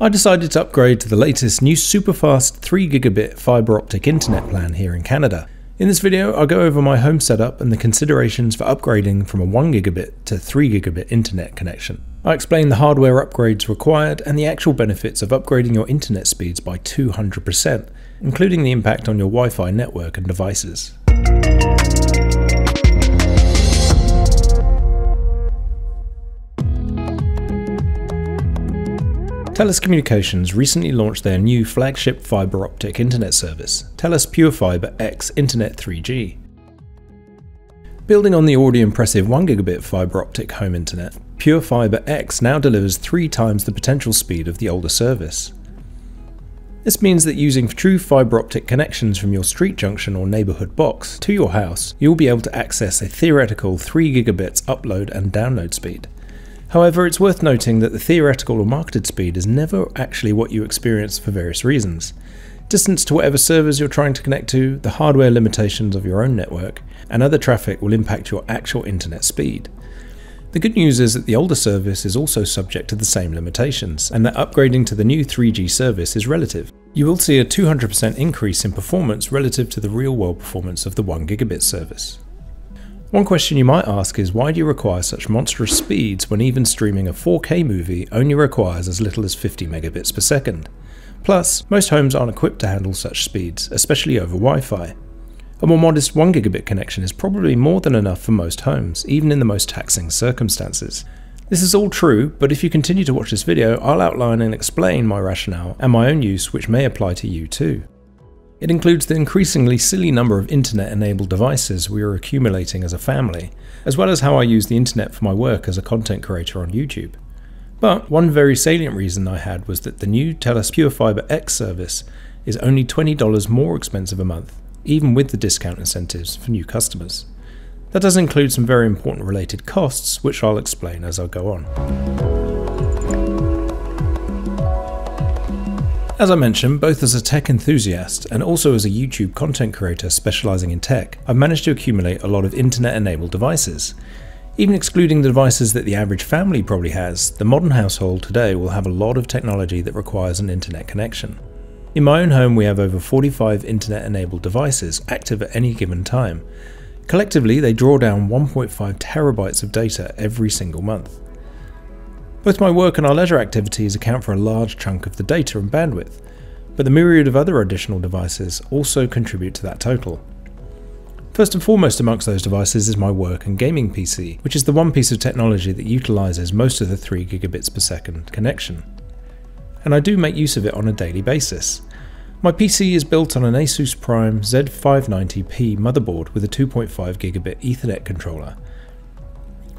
I decided to upgrade to the latest new super fast 3 gigabit fiber optic internet plan here in Canada. In this video, I'll go over my home setup and the considerations for upgrading from a 1 gigabit to 3 gigabit internet connection. I explain the hardware upgrades required and the actual benefits of upgrading your internet speeds by 200%, including the impact on your Wi Fi network and devices. TELUS Communications recently launched their new flagship fiber optic internet service, TELUS PureFibre X Internet 3G. Building on the already impressive 1 gigabit fiber optic home internet, PureFibre X now delivers three times the potential speed of the older service. This means that using true fiber optic connections from your street junction or neighborhood box to your house, you'll be able to access a theoretical 3 gigabits upload and download speed. However, it's worth noting that the theoretical or marketed speed is never actually what you experience for various reasons. Distance to whatever servers you're trying to connect to, the hardware limitations of your own network, and other traffic will impact your actual internet speed. The good news is that the older service is also subject to the same limitations, and that upgrading to the new 3G service is relative. You will see a 200% increase in performance relative to the real world performance of the 1 gigabit service. One question you might ask is why do you require such monstrous speeds when even streaming a 4K movie only requires as little as 50 megabits per second? Plus, most homes aren't equipped to handle such speeds, especially over Wi Fi. A more modest 1 gigabit connection is probably more than enough for most homes, even in the most taxing circumstances. This is all true, but if you continue to watch this video, I'll outline and explain my rationale and my own use which may apply to you too. It includes the increasingly silly number of internet enabled devices we are accumulating as a family, as well as how I use the internet for my work as a content creator on YouTube. But one very salient reason I had was that the new TELUS PureFibre X service is only $20 more expensive a month, even with the discount incentives for new customers. That does include some very important related costs, which I'll explain as I go on. As I mentioned, both as a tech enthusiast and also as a YouTube content creator specializing in tech, I've managed to accumulate a lot of internet enabled devices. Even excluding the devices that the average family probably has, the modern household today will have a lot of technology that requires an internet connection. In my own home, we have over 45 internet enabled devices active at any given time. Collectively, they draw down 1.5 terabytes of data every single month. Both my work and our leisure activities account for a large chunk of the data and bandwidth, but the myriad of other additional devices also contribute to that total. First and foremost amongst those devices is my work and gaming PC, which is the one piece of technology that utilises most of the 3 gigabits per second connection. And I do make use of it on a daily basis. My PC is built on an Asus Prime Z590p motherboard with a 2.5 gigabit Ethernet controller,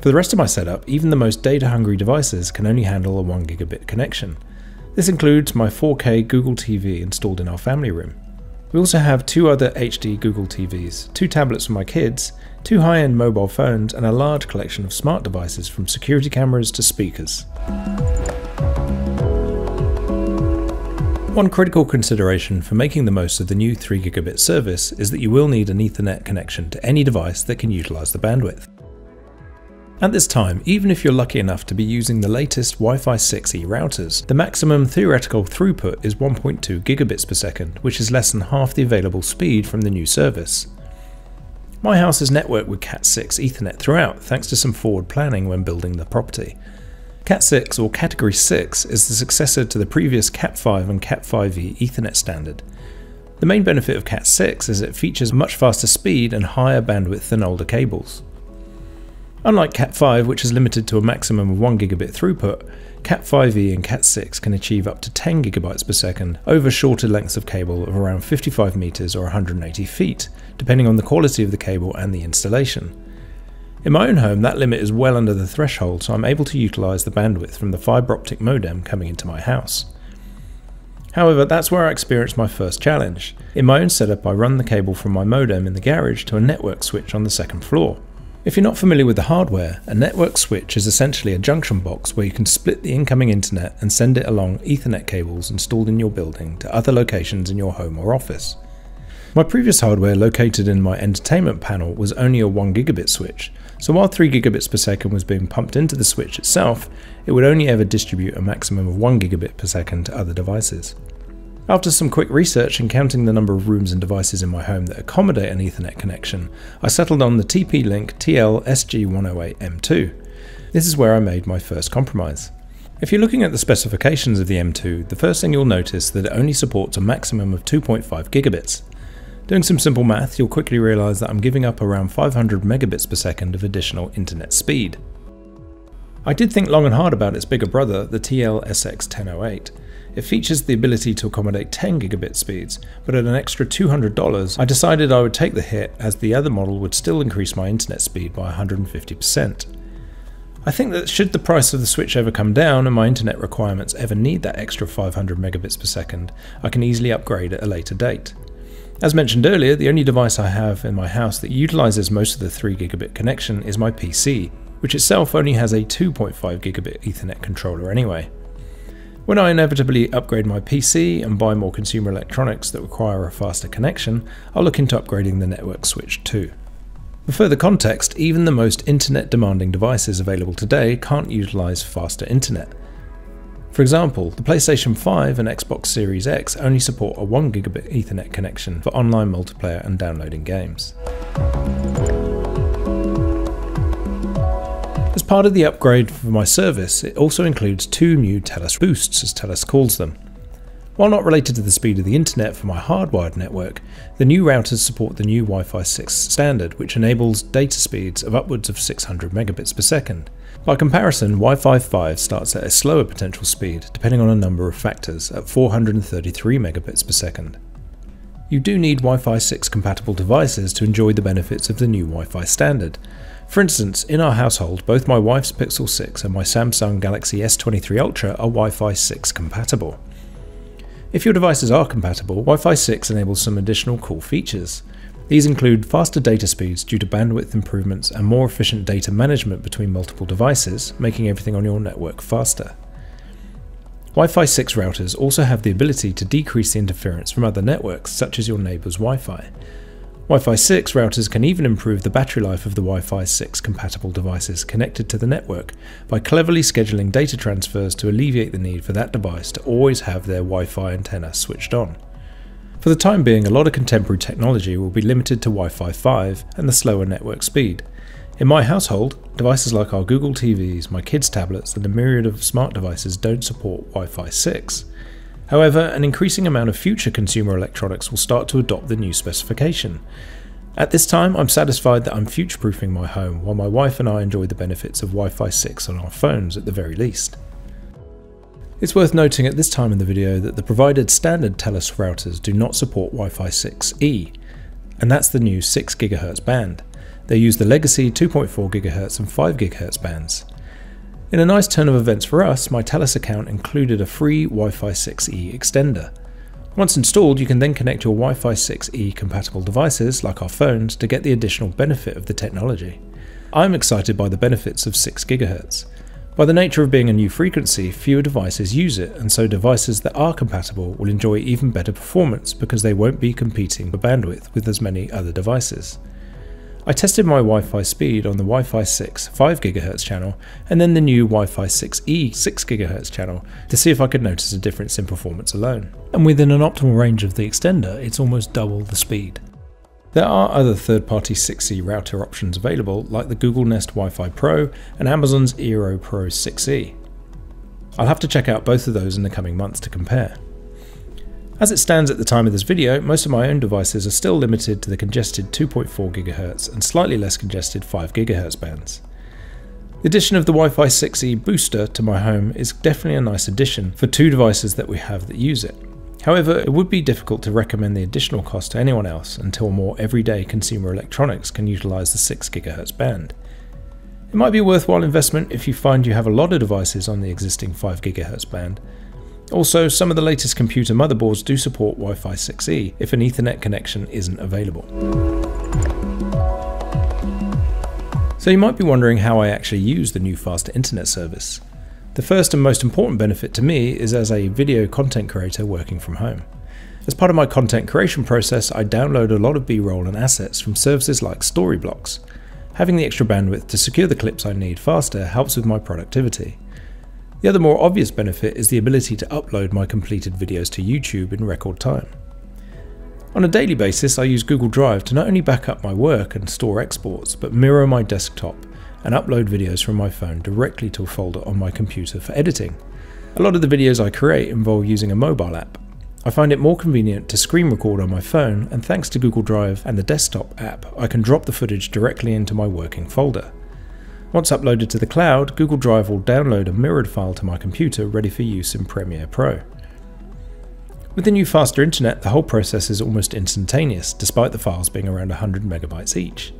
for the rest of my setup, even the most data hungry devices can only handle a 1 gigabit connection. This includes my 4K Google TV installed in our family room. We also have two other HD Google TVs, two tablets for my kids, two high end mobile phones, and a large collection of smart devices from security cameras to speakers. One critical consideration for making the most of the new 3 gigabit service is that you will need an Ethernet connection to any device that can utilize the bandwidth. At this time, even if you're lucky enough to be using the latest Wi-Fi 6E routers, the maximum theoretical throughput is 1.2 gigabits per second, which is less than half the available speed from the new service. My house is networked with Cat6 Ethernet throughout, thanks to some forward planning when building the property. Cat6 or Category 6 is the successor to the previous Cat5 and Cat5e Ethernet standard. The main benefit of Cat6 is it features much faster speed and higher bandwidth than older cables. Unlike Cat5, which is limited to a maximum of 1 gigabit throughput, Cat5e and Cat6 can achieve up to 10 gigabytes per second over shorter lengths of cable of around 55 meters or 180 feet, depending on the quality of the cable and the installation. In my own home, that limit is well under the threshold, so I'm able to utilize the bandwidth from the fiber optic modem coming into my house. However, that's where I experienced my first challenge. In my own setup, I run the cable from my modem in the garage to a network switch on the second floor. If you're not familiar with the hardware, a network switch is essentially a junction box where you can split the incoming internet and send it along Ethernet cables installed in your building to other locations in your home or office. My previous hardware located in my entertainment panel was only a 1 gigabit switch, So while 3 gigabits per second was being pumped into the switch itself, it would only ever distribute a maximum of 1 gigabit per second to other devices. After some quick research and counting the number of rooms and devices in my home that accommodate an Ethernet connection, I settled on the TP-Link TL-SG108M2. This is where I made my first compromise. If you're looking at the specifications of the M2, the first thing you'll notice is that it only supports a maximum of 2.5 gigabits. Doing some simple math, you'll quickly realise that I'm giving up around 500 megabits per second of additional internet speed. I did think long and hard about its bigger brother, the TL-SX1008, it features the ability to accommodate 10 gigabit speeds, but at an extra $200, I decided I would take the hit as the other model would still increase my internet speed by 150%. I think that should the price of the Switch ever come down and my internet requirements ever need that extra 500 megabits per second, I can easily upgrade at a later date. As mentioned earlier, the only device I have in my house that utilizes most of the 3 gigabit connection is my PC, which itself only has a 2.5 gigabit Ethernet controller anyway. When I inevitably upgrade my PC and buy more consumer electronics that require a faster connection, I'll look into upgrading the network switch too. For further context, even the most internet demanding devices available today can't utilize faster internet. For example, the PlayStation 5 and Xbox Series X only support a 1 gigabit Ethernet connection for online multiplayer and downloading games. Part of the upgrade for my service, it also includes two new Telus Boosts, as Telus calls them. While not related to the speed of the internet for my hardwired network, the new routers support the new Wi-Fi 6 standard, which enables data speeds of upwards of 600 megabits per second. By comparison, Wi-Fi 5 starts at a slower potential speed, depending on a number of factors, at 433 megabits per second. You do need Wi-Fi 6 compatible devices to enjoy the benefits of the new Wi-Fi standard, for instance, in our household, both my wife's Pixel 6 and my Samsung Galaxy S23 Ultra are Wi-Fi 6 compatible. If your devices are compatible, Wi-Fi 6 enables some additional cool features. These include faster data speeds due to bandwidth improvements and more efficient data management between multiple devices, making everything on your network faster. Wi-Fi 6 routers also have the ability to decrease the interference from other networks, such as your neighbour's Wi-Fi. Wi-Fi 6 routers can even improve the battery life of the Wi-Fi 6 compatible devices connected to the network by cleverly scheduling data transfers to alleviate the need for that device to always have their Wi-Fi antenna switched on. For the time being, a lot of contemporary technology will be limited to Wi-Fi 5 and the slower network speed. In my household, devices like our Google TVs, my kids' tablets, and a myriad of smart devices don't support Wi-Fi 6. However, an increasing amount of future consumer electronics will start to adopt the new specification. At this time, I'm satisfied that I'm future proofing my home while my wife and I enjoy the benefits of Wi Fi 6 on our phones at the very least. It's worth noting at this time in the video that the provided standard Telus routers do not support Wi Fi 6E, and that's the new 6 GHz band. They use the legacy 2.4 GHz and 5 GHz bands. In a nice turn of events for us, my Telus account included a free Wi-Fi 6E extender. Once installed, you can then connect your Wi-Fi 6E compatible devices, like our phones, to get the additional benefit of the technology. I'm excited by the benefits of 6 GHz. By the nature of being a new frequency, fewer devices use it, and so devices that are compatible will enjoy even better performance because they won't be competing for bandwidth with as many other devices. I tested my Wi-Fi speed on the Wi-Fi 6 5 GHz channel and then the new Wi-Fi 6E 6 GHz channel to see if I could notice a difference in performance alone. And within an optimal range of the extender, it's almost double the speed. There are other third-party 6E router options available like the Google Nest Wi-Fi Pro and Amazon's Eero Pro 6E. I'll have to check out both of those in the coming months to compare. As it stands at the time of this video, most of my own devices are still limited to the congested 2.4 GHz and slightly less congested 5 GHz bands. The addition of the Wi-Fi 6E booster to my home is definitely a nice addition for two devices that we have that use it. However, it would be difficult to recommend the additional cost to anyone else until more everyday consumer electronics can utilise the 6 GHz band. It might be a worthwhile investment if you find you have a lot of devices on the existing 5 GHz band, also, some of the latest computer motherboards do support Wi-Fi 6E if an Ethernet connection isn't available. So you might be wondering how I actually use the new faster internet service. The first and most important benefit to me is as a video content creator working from home. As part of my content creation process, I download a lot of B-roll and assets from services like Storyblocks. Having the extra bandwidth to secure the clips I need faster helps with my productivity. The other more obvious benefit is the ability to upload my completed videos to YouTube in record time. On a daily basis, I use Google Drive to not only back up my work and store exports, but mirror my desktop and upload videos from my phone directly to a folder on my computer for editing. A lot of the videos I create involve using a mobile app. I find it more convenient to screen record on my phone, and thanks to Google Drive and the desktop app, I can drop the footage directly into my working folder. Once uploaded to the cloud, Google Drive will download a mirrored file to my computer ready for use in Premiere Pro. With the new faster internet, the whole process is almost instantaneous, despite the files being around 100 megabytes each.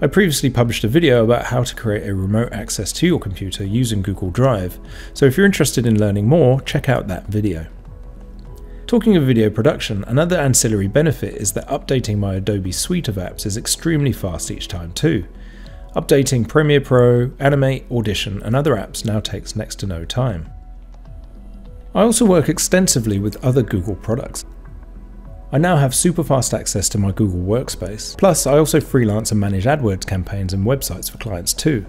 I previously published a video about how to create a remote access to your computer using Google Drive, so if you're interested in learning more, check out that video. Talking of video production, another ancillary benefit is that updating my Adobe suite of apps is extremely fast each time too. Updating Premiere Pro, Animate, Audition and other apps now takes next to no time. I also work extensively with other Google products. I now have super fast access to my Google Workspace. Plus, I also freelance and manage AdWords campaigns and websites for clients too.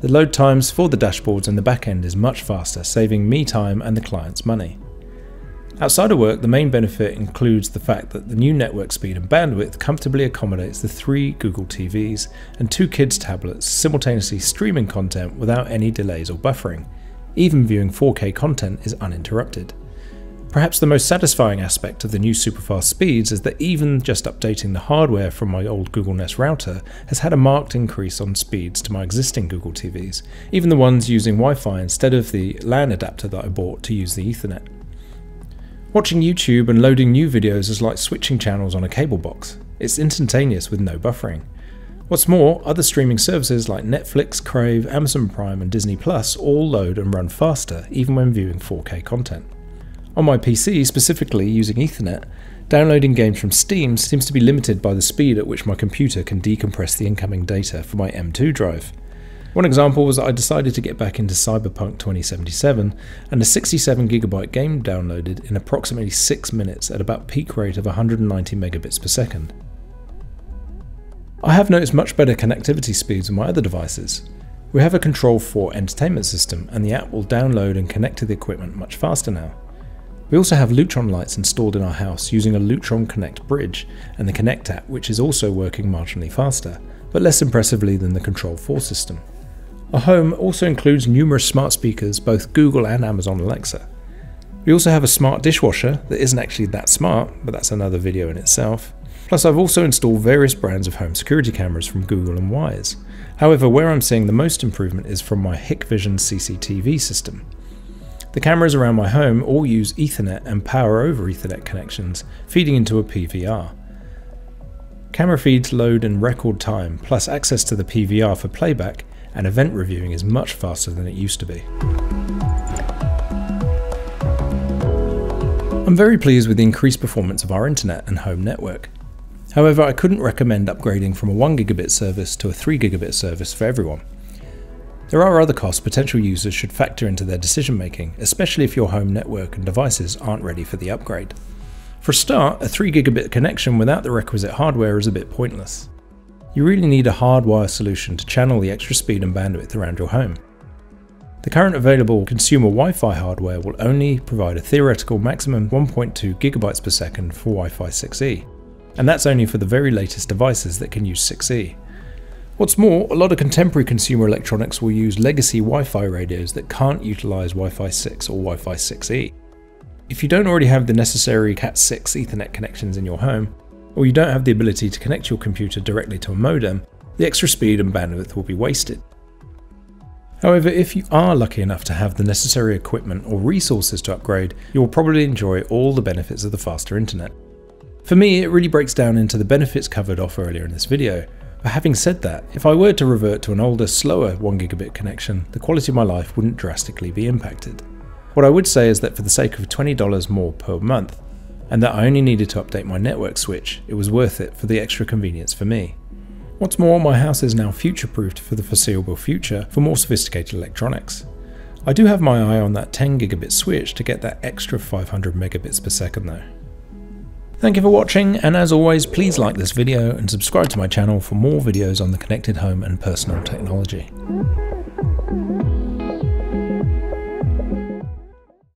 The load times for the dashboards and the backend is much faster, saving me time and the clients money. Outside of work, the main benefit includes the fact that the new network speed and bandwidth comfortably accommodates the three Google TVs and two kids' tablets simultaneously streaming content without any delays or buffering, even viewing 4K content is uninterrupted. Perhaps the most satisfying aspect of the new superfast speeds is that even just updating the hardware from my old Google Nest router has had a marked increase on speeds to my existing Google TVs, even the ones using Wi Fi instead of the LAN adapter that I bought to use the Ethernet. Watching YouTube and loading new videos is like switching channels on a cable box. It's instantaneous with no buffering. What's more, other streaming services like Netflix, Crave, Amazon Prime, and Disney Plus all load and run faster, even when viewing 4K content. On my PC, specifically using Ethernet, downloading games from Steam seems to be limited by the speed at which my computer can decompress the incoming data for my M2 drive. One example was that I decided to get back into Cyberpunk 2077, and a 67GB game downloaded in approximately 6 minutes at about peak rate of 190 megabits per second. I have noticed much better connectivity speeds on my other devices. We have a Control 4 entertainment system and the app will download and connect to the equipment much faster now. We also have Lutron lights installed in our house using a Lutron Connect bridge and the Connect app which is also working marginally faster, but less impressively than the Control 4 system. Our home also includes numerous smart speakers, both Google and Amazon Alexa. We also have a smart dishwasher that isn't actually that smart, but that's another video in itself. Plus I've also installed various brands of home security cameras from Google and Wyze. However, where I'm seeing the most improvement is from my Hikvision CCTV system. The cameras around my home all use Ethernet and power over Ethernet connections, feeding into a PVR. Camera feeds load in record time, plus access to the PVR for playback and event reviewing is much faster than it used to be. I'm very pleased with the increased performance of our internet and home network. However, I couldn't recommend upgrading from a 1 gigabit service to a 3 gigabit service for everyone. There are other costs potential users should factor into their decision making, especially if your home network and devices aren't ready for the upgrade. For a start, a 3 gigabit connection without the requisite hardware is a bit pointless. You really need a hardwire solution to channel the extra speed and bandwidth around your home. The current available consumer Wi-Fi hardware will only provide a theoretical maximum 1.2 gigabytes per second for Wi-Fi 6E and that's only for the very latest devices that can use 6E. What's more, a lot of contemporary consumer electronics will use legacy Wi-Fi radios that can't utilize Wi-Fi 6 or Wi-Fi 6E. If you don't already have the necessary Cat6 Ethernet connections in your home, or you don't have the ability to connect your computer directly to a modem, the extra speed and bandwidth will be wasted. However, if you are lucky enough to have the necessary equipment or resources to upgrade, you will probably enjoy all the benefits of the faster internet. For me, it really breaks down into the benefits covered off earlier in this video. But having said that, if I were to revert to an older, slower 1gb connection, the quality of my life wouldn't drastically be impacted. What I would say is that for the sake of $20 more per month, and that I only needed to update my network switch, it was worth it for the extra convenience for me. What's more, my house is now future-proofed for the foreseeable future for more sophisticated electronics. I do have my eye on that 10 gigabit switch to get that extra 500 megabits per second though. Thank you for watching, and as always, please like this video and subscribe to my channel for more videos on the connected home and personal technology.